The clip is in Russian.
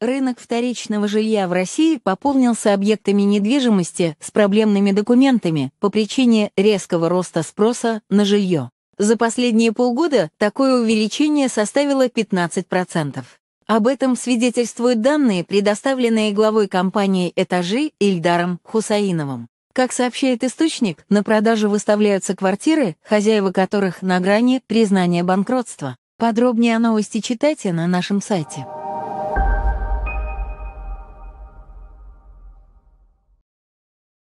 Рынок вторичного жилья в России пополнился объектами недвижимости с проблемными документами по причине резкого роста спроса на жилье. За последние полгода такое увеличение составило 15%. Об этом свидетельствуют данные, предоставленные главой компании «Этажи» Ильдаром Хусаиновым. Как сообщает источник, на продажу выставляются квартиры, хозяева которых на грани признания банкротства. Подробнее о новости читайте на нашем сайте.